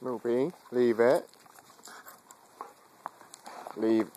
Loopy, leave it. Leave